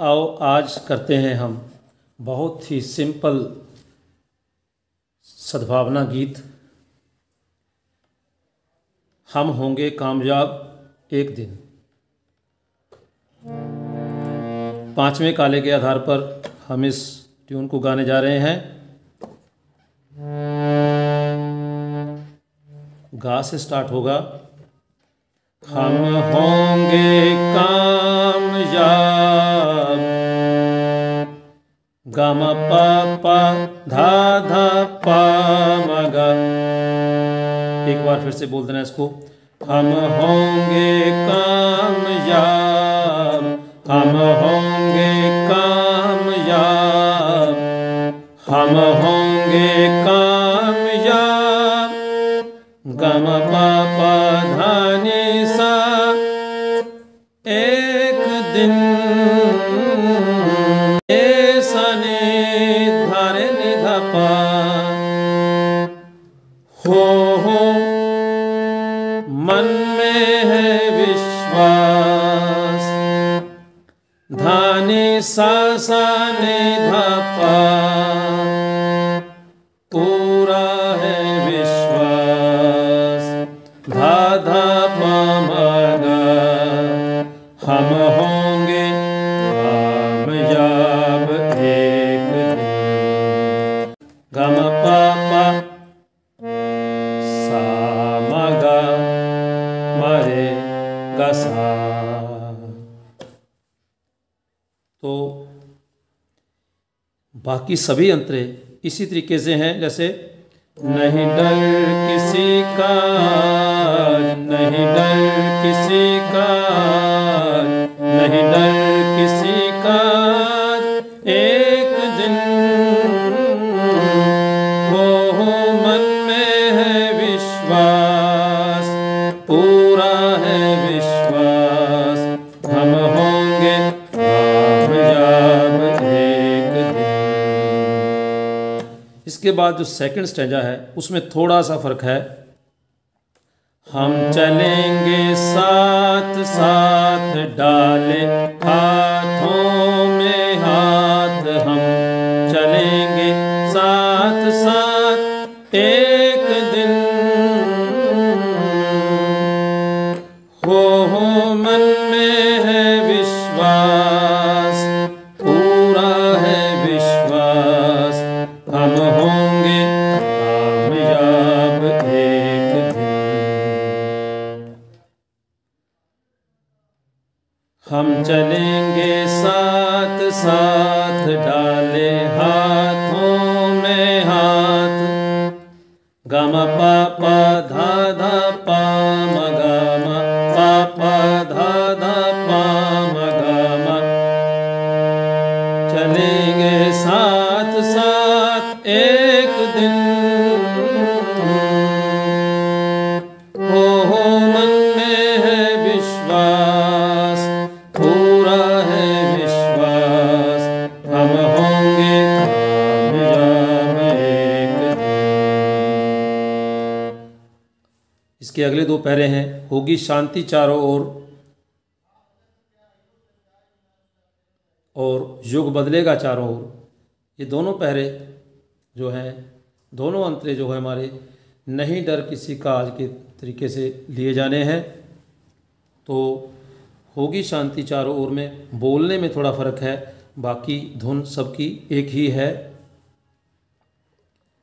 आओ, आज करते हैं हम बहुत ही सिंपल सद्भावना गीत। हम होंगे कामयाब एक दिन। पाँचवें काले के आधार पर हम इस ट्यून को गाने जा रहे हैं। गा से स्टार्ट होगा। हम होंगे कामयाब गम प पा धा धा पा मगा एक बार फिर से बोल देना इसको। हम होंगे कामयाब। हम होंगे कामयाब। हम होंगे कामयाब। गम पापा धानी सा धारे निधपा। हो हो, मन में है विश्वास। धानी सा सा निधपा। पूरा है विश्वास। धा धा पामगा हम गम पापा सा मगा मरे गसा। तो बाकी सभी अंतरे इसी तरीके से हैं, जैसे नहीं डर किसी का, नहीं डर किसी का। इसके बाद जो सेकंड स्टेजा है, उसमें थोड़ा सा फ़र्क है। हम चलेंगे साथ साथ डाले हाथों में हाथ। हम चलेंगे साथ साथ एक दिन। हो हो, मन हम चलेंगे साथ साथ डाले। इसके अगले दो पैरे हैं, होगी शांति चारों ओर। और युग बदलेगा चारों ओर। ये दोनों पहरे जो हैं, दोनों अंतरे जो है हमारे, नहीं डर किसी का आज के तरीके से लिए जाने हैं। तो होगी शांति चारों ओर में, बोलने में थोड़ा फ़र्क है, बाकी धुन सबकी एक ही है।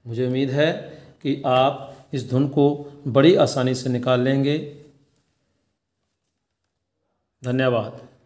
मुझे उम्मीद है कि आप इस धुन को बड़ी आसानी से निकाल लेंगे। धन्यवाद।